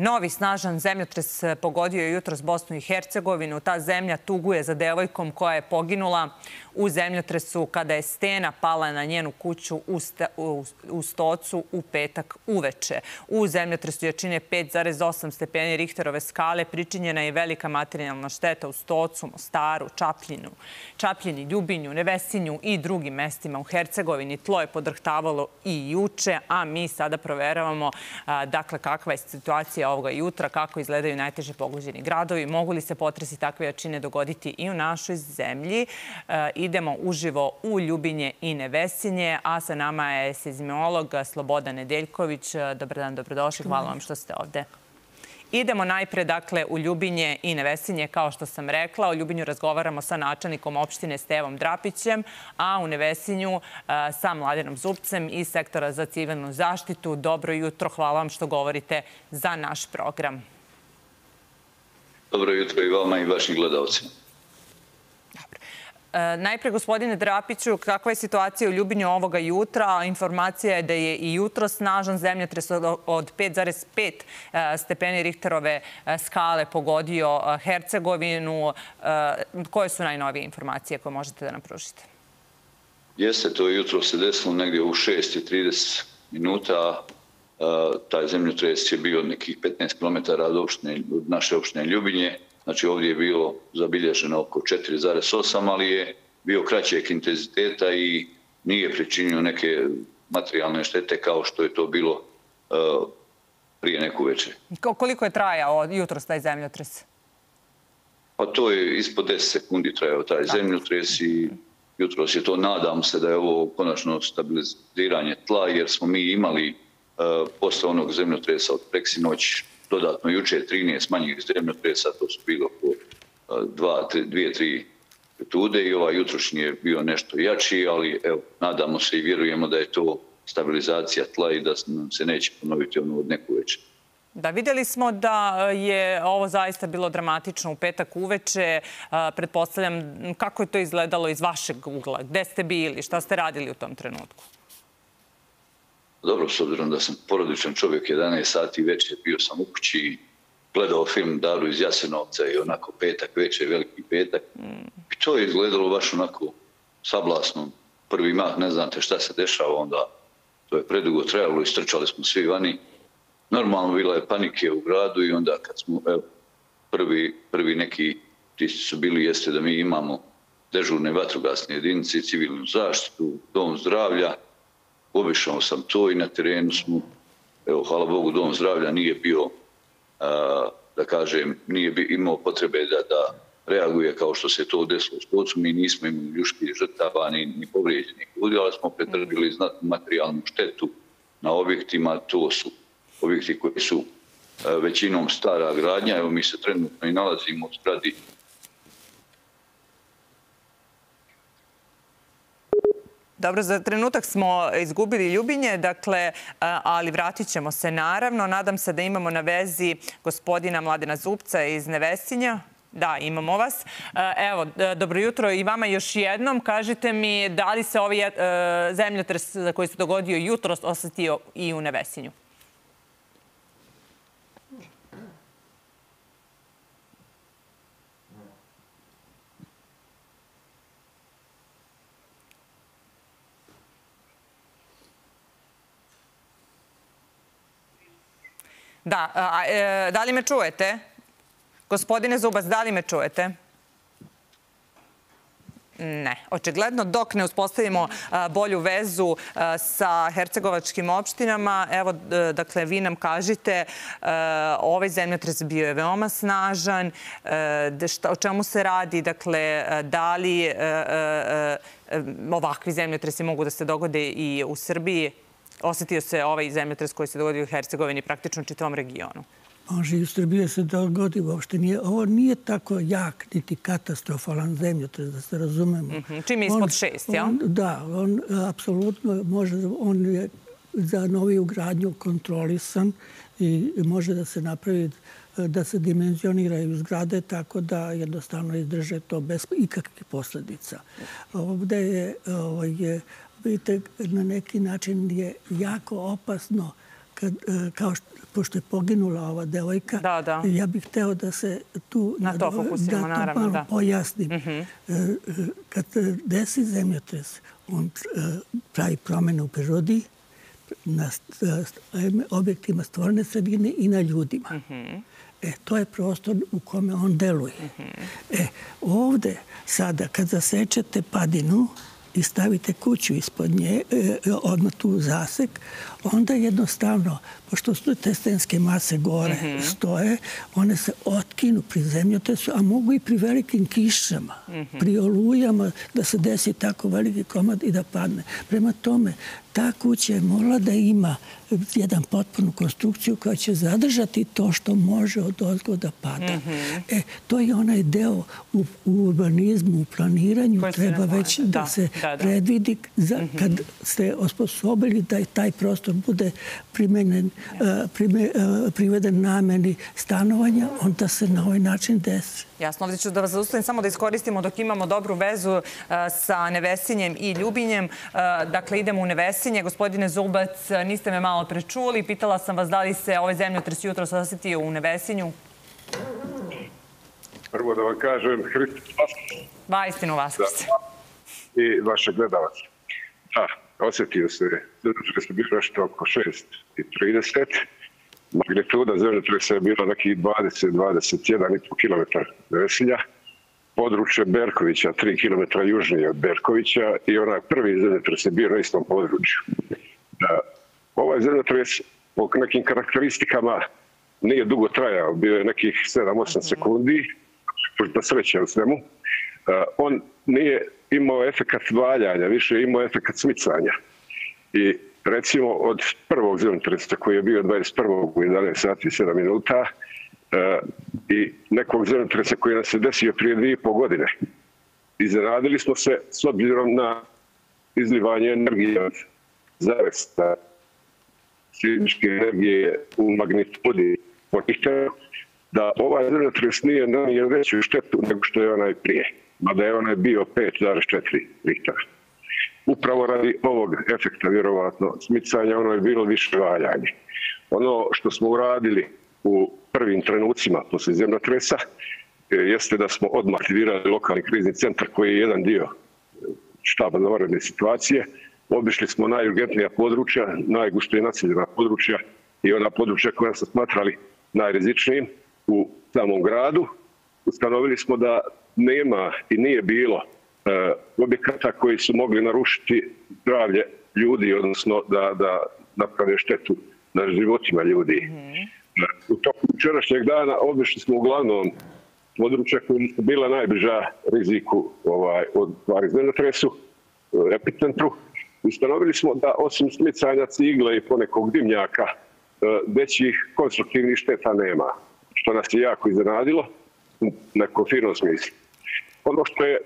Novi snažan zemljotres pogodio je jutro s Bosnu i Hercegovinu. Ta zemlja tuguje za devojkom koja je poginula u zemljotresu kada je stena pala na njenu kuću u Stocu u petak uveče. U zemljotresu jačine 5,8 stepeni Richterove skale pričinjena je velika materijalna šteta u Stocu, Mostaru, Čapljinu, Čapljini, Ljubinju, Nevesinju i drugim mestima u Hercegovini. Tlo je podrhtavalo i juče, a mi sada proveravamo dakle kakva je situacija ovoga jutra, kako izgledaju najteže pogođeni gradovi, mogu li se potresi takve jačine dogoditi i u našoj zemlji. Idemo uživo u Ljubinje i Nevesinje, a sa nama je sezmiolog Sloboda Nedeljković. Dobar dan, dobrodošli. Hvala vam što ste ovde. Idemo najpre dakle, u Ljubinje i Nevesinje, kao što sam rekla. O Ljubinju razgovaramo sa načelnikom opštine Stevom Drapićem, a u Nevesinju e, sa Mladenom Zubcem iz sektora za civilnu zaštitu. Dobro jutro, hvala vam što govorite za naš program. Dobro jutro i vama i vašim gledalcima. E, najprej, gospodine Drapiću, kakva je situacija u Ljubinju ovoga jutra? Informacija je da je i jutro snažan zemljotres od 5,5 e, stepeni Richterove e, skale pogodio e, Hercegovinu. Koje su najnovije informacije koje možete da nam pružite? Jeste, to jutro se desilo negdje u 6.30 minuta. Taj zemljotres je bio nekih 15 km od naše opštine Ljubinje. Znači ovdje je bilo zabilježeno oko 4,8, ali je bio kraćeg intenziteta i nije pričinio neke materijalne štete kao što je to bilo uh, prije neku večer. Koliko je trajao jutro taj zemljotres? Pa to je ispod 10 sekundi trajao taj zemljotres i jutro je to. Nadam se da je ovo konačno stabiliziranje tla jer smo mi imali uh, posle onog zemljotresa od preksinoć dodatno juče 13 manjih zemljotresa, to su bilo po dva, dvije, tri tude i ovaj jutrošnji je bio nešto jači, ali evo, nadamo se i vjerujemo da je to stabilizacija tla i da nam se neće ponoviti ono od neku večer. Da, vidjeli smo da je ovo zaista bilo dramatično u petak uveče. Pretpostavljam, kako je to izgledalo iz vašeg ugla? Gde ste bili? Šta ste radili u tom trenutku? Dobro, s obzirom da sam porodičan čovjek, 11 sati večer bio sam u kući, gledao film Daru iz Jasenovca i onako petak večer, veliki petak. I to je izgledalo baš onako sablasno. Prvi mah, ne znate šta se dešava, onda to je predugo trajalo i strčali smo svi vani. Normalno bila je panike u gradu i onda kad smo evo, prvi, prvi neki tisti su bili jeste da mi imamo dežurne vatrogasne jedinice, civilnu zaštitu, dom zdravlja, obišao sam to i na terenu smo, evo, hvala Bogu, dom zdravlja nije bio, a, da kažem, nije bi imao potrebe da, da reaguje kao što se to desilo u stocu. Mi nismo imali ljuški žrtava ni, ni povrijeđeni ljudi, ali smo pretrbili znatnu materijalnu štetu na objektima. To su objekti koji su većinom stara gradnja. Evo mi se trenutno i nalazimo u zgradi Dobro, za trenutak smo izgubili Ljubinje, dakle, ali vratit ćemo se naravno. Nadam se da imamo na vezi gospodina Mladena Zupca iz Nevesinja. Da, imamo vas. Evo, dobro jutro i vama još jednom. Kažite mi da li se ovaj zemljotres za koji se dogodio jutro osetio i u Nevesinju? Da, e, da li me čujete? Gospodine Zubac, da li me čujete? Ne. Očigledno, dok ne uspostavimo bolju vezu sa hercegovačkim opštinama, evo, dakle, vi nam kažite, ovaj zemljotres bio je veoma snažan, o čemu se radi, dakle, da li ovakvi zemljotresi mogu da se dogode i u Srbiji? Osetio se ovaj zemljotres koji se dogodio u Hercegovini praktično čitavom regionu? Može i u Srbiji se dogodi uopšte. Nije, ovo nije tako jak niti katastrofalan zemljotres, da se razumemo. Mm -hmm. Čim je ispod šest, jel? Da, on apsolutno može, on je za novi ugradnju kontrolisan i može da se napravi da se dimenzioniraju zgrade tako da jednostavno izdrže to bez ikakvih posljedica. Ovde je, ovo je vidite, na neki način je jako opasno kad, e, kao što pošto je poginula ova devojka, da, da. ja bih hteo da se tu na to fokusimo, da, naravno, malo da. pojasnim. Uh -huh. Kad desi zemljotres, on pravi promjene u prirodi, na objektima stvorene sredine i na ljudima. Uh -huh. E, to je prostor u kome on deluje. Uh -huh. E, ovde, sada, kad zasečete padinu, i stavite kuću ispod nje, e, odmah tu zasek, onda jednostavno, pošto su te stenske mase gore mm -hmm. stoje, one se otkinu pri zemljotesu, a mogu i pri velikim kišama, mm -hmm. pri olujama, da se desi tako veliki komad i da padne. Prema tome, ta kuća je morala da ima jedan potpunu konstrukciju koja će zadržati to što može od ozgo da pada. Mm -hmm. e, to je onaj deo u, u urbanizmu, u planiranju, treba već da, da se da, da. predvidi za, kad ste osposobili da taj prostor bude primenjen, uh, prime, uh, priveden nameni stanovanja, onda se na ovaj način desi. Jasno, ovdje ću da vas zaustavim samo da iskoristimo dok imamo dobru vezu uh, sa Nevesinjem i Ljubinjem. Dakle, idemo u Nevesinje. Gospodine Zubac, niste me malo prečuli. Pitala sam vas da li se ovaj zemljotres jutro sasjetio u Nevesinju. Prvo da vam kažem, Hristos Vaskrs. Va, istinu Vaskrs. I vaše gledalac. Da, osjetio se, zemljotres je bilo nešto oko 6.30 magnituda zemljotresa je bila nekih 20-21,5 km vesilja. Područje Berkovića, 3 km južnije od Berkovića i onaj prvi zemljotres je bio na istom području. Ovaj zemljotres po nekim karakteristikama nije dugo trajao, bio je nekih 7-8 sekundi, da sreće u svemu. On nije imao efekat valjanja, više imao efekat smicanja. I recimo od prvog zemljotresa koji je bio 21. u 11 sati i 7 minuta i nekog zemljotresa koji nas se desio prije dvije i pol godine. Iznenadili smo se s obzirom na izlivanje energije od zavesta fizičke energije u magnitudi po Richteru, da ovaj zemljotres nije nanio veću štetu nego što je onaj prije, mada je onaj bio 5,4 Richter. upravo radi ovog efekta, vjerovatno, smicanja, ono je bilo više valjanje. Ono što smo uradili u prvim trenucima posle zemljotresa e, jeste da smo odmah aktivirali lokalni krizni centar koji je jedan dio štaba za varedne situacije. Obišli smo najurgentnija područja, najguštije naseljena područja i ona područja koja smo smatrali najrizičnijim u samom gradu. Ustanovili smo da nema i nije bilo E, objekata koji su mogli narušiti zdravlje ljudi, odnosno da, da naprave štetu na životima ljudi. Mm -hmm. U toku včerašnjeg dana obišli smo uglavnom područja koji su bila najbliža riziku ovaj, od stvari zemljotresu, epicentru. Ustanovili smo da osim smicanja cigle i ponekog dimnjaka, e, većih konstruktivnih šteta nema, što nas je jako iznenadilo u nekom firnom smislu. Ono što je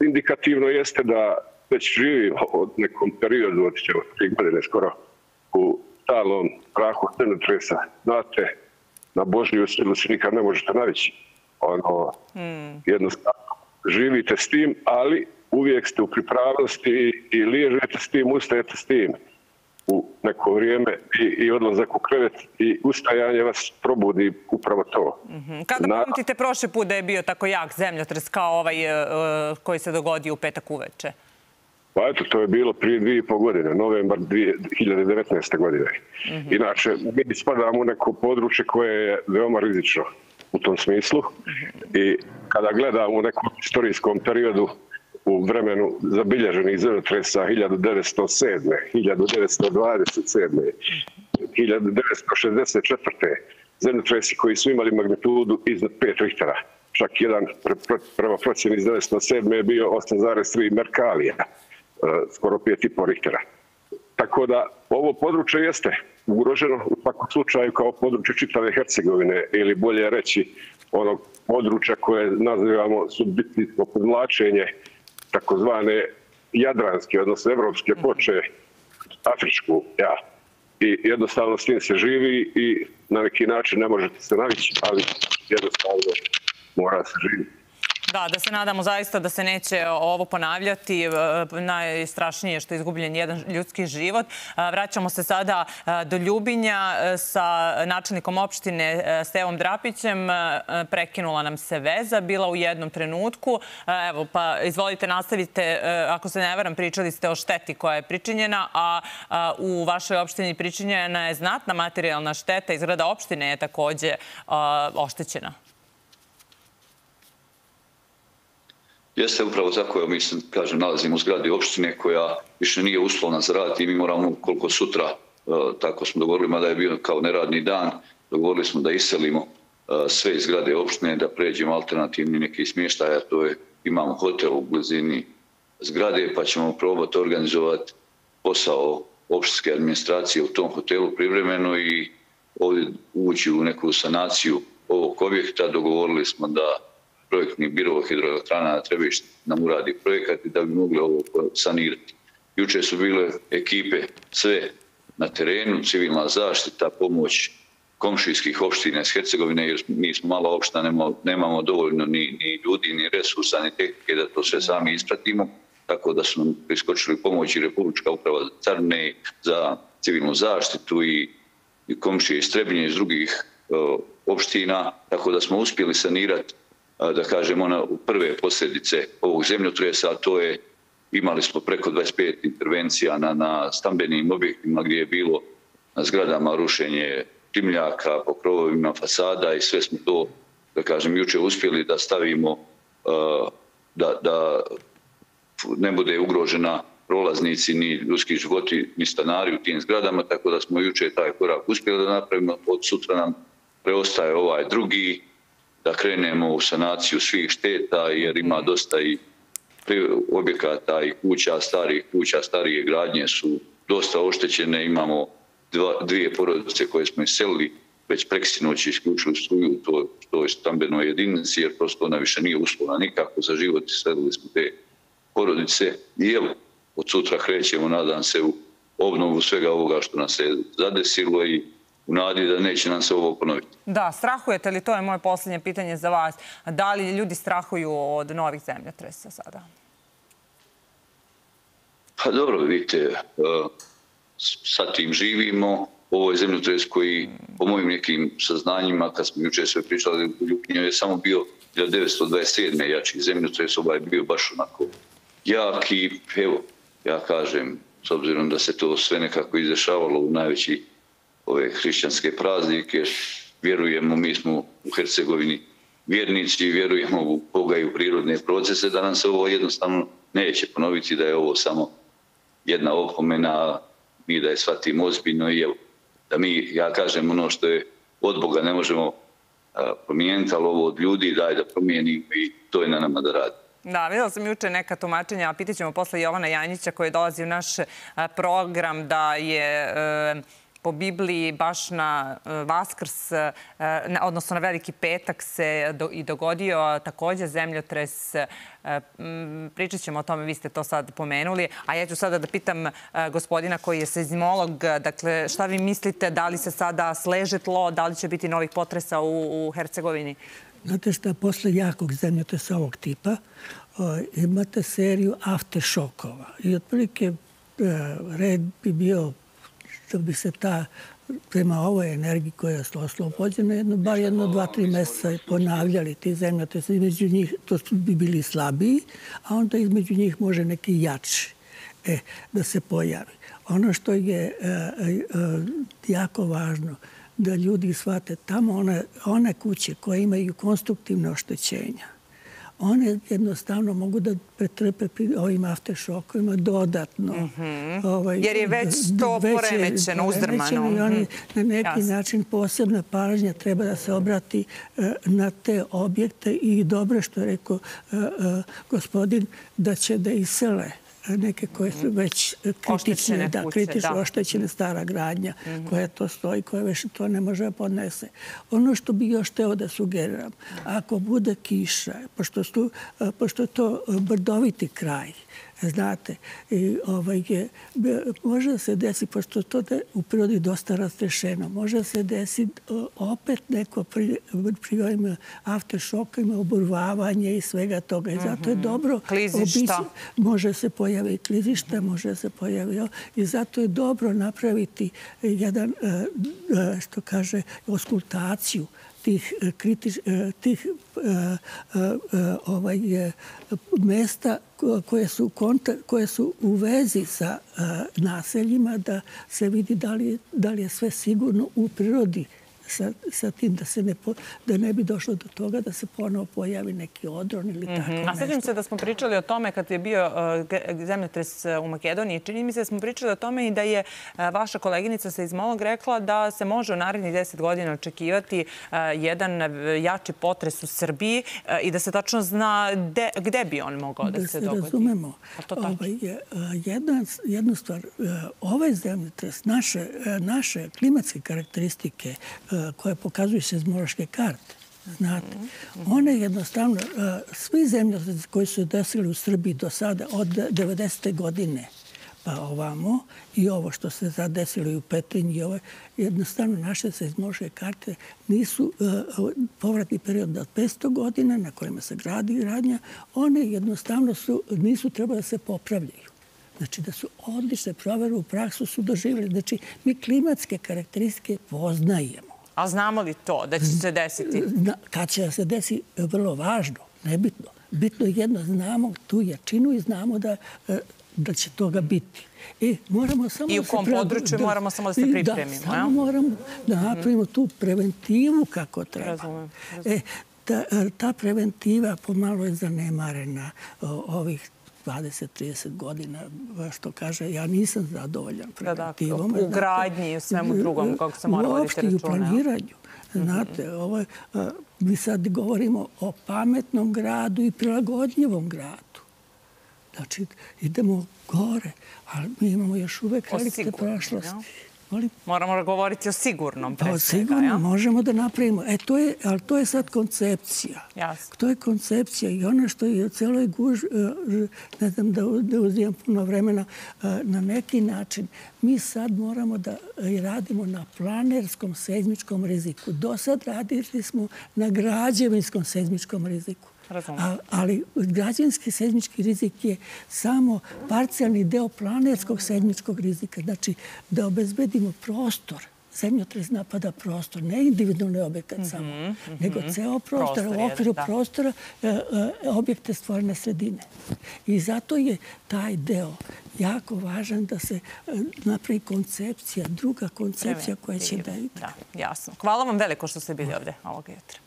indikativno jeste da već živi od nekom periodu, od će tri godine skoro, u stalom prahu crnotresa. Znate, na Božnju silu se nikad ne možete navići. Ono, mm. jednostavno, živite s tim, ali uvijek ste u pripravnosti i liježete s tim, ustajete s tim u neko vrijeme i, i odlazak u krevet i ustajanje vas probudi upravo to. Mm -hmm. Kada Na... pamtite prošle put da je bio tako jak zemljotres kao ovaj uh, koji se dogodio u petak uveče? Pa eto, to je bilo prije dvije i pol godine, novembar 2019. godine. Mm -hmm. Inače, mi spadamo u neko područje koje je veoma rizično u tom smislu. Mm -hmm. I kada gledamo u nekom istorijskom periodu u vremenu zabilježenih zemljotresa 1907. 1927. 1964. zemljotresi koji su imali magnitudu iznad 5 Richtera. Čak jedan prema procjeni iz 1907. je bio 8,3 Merkalija, e, skoro 5,5 Richtera. Tako da ovo područje jeste ugroženo u svakom slučaju kao područje čitave Hercegovine ili bolje reći onog područja koje nazivamo subitnitno podlačenje takozvane jadranske, odnosno evropske poče, afričku, ja. I jednostavno s tim se živi i na neki način ne možete se navići, ali jednostavno mora se živiti. Da, da se nadamo zaista da se neće ovo ponavljati. E, najstrašnije je što je izgubljen jedan ljudski život. E, vraćamo se sada e, do Ljubinja sa načelnikom opštine Stevom Drapićem. Prekinula nam se veza, bila u jednom trenutku. Evo, pa izvolite, nastavite. Ako se ne varam, pričali ste o šteti koja je pričinjena, a u vašoj opštini pričinjena je znatna materijalna šteta. Izgleda opštine je također oštećena. Jeste upravo za koje mi se, kažem, nalazimo u zgradi opštine koja više nije uslovna za rad i mi moramo koliko sutra, e, tako smo dogovorili, mada je bio kao neradni dan, dogovorili smo da iselimo e, sve iz zgrade opštine, da pređemo alternativni neki smještaj, to je, imamo hotel u blizini zgrade, pa ćemo probati organizovati posao opštinske administracije u tom hotelu privremeno i ovdje ući u neku sanaciju ovog objekta. Dogovorili smo da projektni biro hidroelektrana na Trebišti nam uradi projekat i da bi mogli ovo sanirati. Juče su bile ekipe sve na terenu, civilna zaštita, pomoć komšijskih opština iz Hercegovine, jer mi smo mala opština, nemamo, nemamo dovoljno ni, ni ljudi, ni resursa, ni tehnike da to sve sami ispratimo, tako da su nam priskočili pomoći Republička uprava za carne, za civilnu zaštitu i, i komšije iz Trebinje iz drugih opština, tako da smo uspjeli sanirati da kažem, ona prve posljedice ovog zemljotresa, a to je imali smo preko 25 intervencija na, na stambenim objektima gdje je bilo na zgradama rušenje timljaka, po krovovima fasada i sve smo to, da kažem, juče uspjeli da stavimo da, da ne bude ugrožena prolaznici, ni ljudski životi, ni stanari u tim zgradama, tako da smo juče taj korak uspjeli da napravimo. Od sutra nam preostaje ovaj drugi, da krenemo u sanaciju svih šteta, jer ima mhm. dosta i objekata i kuća, starih kuća, starije gradnje su dosta oštećene. Imamo dva, dvije porodice koje smo iselili, već preksinoći isključili struju u toj, toj stambenoj jedinici, jer prosto ona više nije uslovna nikako za život i sledili smo te porodice. I evo, od sutra krećemo, nadam se, u obnovu svega ovoga što nas je zadesilo i u nadi da neće nam se ovo ponoviti. Da, strahujete li, to je moje posljednje pitanje za vas, da li ljudi strahuju od novih zemljotresa sada? Pa dobro, vidite, e, sa tim živimo. Ovo je zemljotres koji, po mojim nekim saznanjima, kad smo juče sve pričali, u Ljupinju je samo bio 1927. jači zemljotres, ovaj je bio baš onako jak i, evo, ja kažem, s obzirom da se to sve nekako izdešavalo u najveći ove hrišćanske praznike. Vjerujemo, mi smo u Hercegovini vjernici i vjerujemo u Boga i u prirodne procese, da nam se ovo jednostavno neće ponoviti da je ovo samo jedna opomena, mi da je shvatimo ozbiljno i evo, da mi, ja kažem, ono što je od Boga ne možemo promijeniti, ali ovo od ljudi daj da promijenimo i to je na nama da radi. Da, videla sam juče neka tumačenja, a pitićemo posle Jovana Janjića koji dolazi u naš program da je e, po Bibliji baš na e, Vaskrs, e, odnosno na Veliki petak se i dogodio također zemljotres. E, pričat ćemo o tome, vi ste to sad pomenuli. A ja ću sada da pitam gospodina koji je seizmolog, dakle, šta vi mislite, da li se sada sleže tlo, da li će biti novih potresa u Hercegovini? Znate šta, posle jakog zemljotresa ovog tipa imate seriju afteršokova. I otprilike red bi bio da bi se ta prema ovoj energiji koja je oslobođena, jedno, bar jedno, dva, tri mjeseca ponavljali ti zemlje, to, između njih, to bi bili slabiji, a onda između njih može neki jači e, da se pojavi. Ono što je e, e, jako važno, da ljudi shvate tamo one, one kuće koje imaju konstruktivne oštećenja, one jednostavno mogu da pretrpe pri ovim afteršokovima dodatno. Mhm. Ovaj, Jer je već to poremećeno, uzdrmano. I oni mhm. na neki način posebna pažnja treba da se obrati e, na te objekte i dobro što je rekao e, e, gospodin da će da isele neke koje su već kritične, da, kritično oštećene stara gradnja mhm. koja to stoji, koja već to ne može podnese. Ono što bi još teo da sugeriram, ako bude kiša, pošto, su, pošto je to brdoviti kraj, Znate, i, ovaj, je, može da se desi, pošto to je u prirodi dosta razrešeno, može da se desi opet neko pri, pri ovim afteršokima, oburvavanje i svega toga. I zato je mhm. dobro... Klizišta. Može se pojavi klizišta, može se pojavi... I zato je dobro napraviti jedan, što kaže, oskultaciju tih, e, kritič, e, tih e, ovaj, mesta koje su, konta, koje su u vezi sa naseljima da se vidi da li, da li je sve sigurno u prirodi sa, sa tim da se ne, da ne bi došlo do toga da se ponovo pojavi neki odron ili mm -hmm. tako nešto. A sveđam se da smo pričali o tome kad je bio uh, zemljotres uh, u Makedoniji. Čini mi se da smo pričali o tome i da je uh, vaša koleginica sa Izmolog rekla da se može u narednih deset godina očekivati uh, jedan jači potres u Srbiji uh, i da se tačno zna de, gde bi on mogao da, da se, dogodi. Da se razumemo. Ovaj, jedna, jedna stvar, ovaj zemljotres, naše, naše klimatske karakteristike, koje pokazuju sezmološke karte. Znate, one jednostavno, e, svi zemljotresi koji su desili u Srbiji do sada od 90. godine pa ovamo i ovo što se zadesilo i u Petrinji, ovo, jednostavno naše seizmološke karte nisu e, povratni period od 500 godina na kojima se gradi radnja, one jednostavno su, nisu trebali da se popravljaju. Znači da su odlične provere u praksu su doživjeli. Znači mi klimatske karakteristike poznajemo. A znamo li to da će se desiti? Kad će se desiti, vrlo važno, nebitno. Bitno je jedno, znamo tu jačinu i znamo da, e, da će toga biti. I, moramo samo I u kom području moramo samo da se pripremimo. Da, samo moramo da napravimo tu preventivu kako treba. Razumem. E, ta, ta preventiva pomalo je zanemarena ovih 20-30 godina, što kaže, ja nisam zadovoljan preventivom. U gradnji i u svemu drugom, kako se mora voditi računa. Uopšte i u planiranju. Znate, ovo, mi sad govorimo o pametnom gradu i prilagodljivom gradu. Znači, idemo gore, ali mi imamo još uvek velike prošlosti. Molim? Moramo govoriti o sigurnom pre svega. Sigurno, možemo da napravimo. E, to je, ali to je sad koncepcija. Jasno. To je koncepcija i ono što je u celoj guž, e, ne znam da, da uzimam puno vremena, e, na neki način mi sad moramo da radimo na planerskom sezmičkom riziku. Do sad radili smo na građevinskom sezmičkom riziku. A, ali građanski sedmički rizik je samo parcijalni deo planerskog sedmičkog rizika. Znači, da obezbedimo prostor zemljotres napada prostor, ne individualni objekat mm -hmm, samo, mm -hmm. nego ceo prostor, prostor u okviru je, prostora e, e, objekte stvorene sredine. I zato je taj deo jako važan da se e, napravi koncepcija, druga koncepcija koja će da... Da, jasno. Hvala vam veliko što ste bili ovde ovog jutra.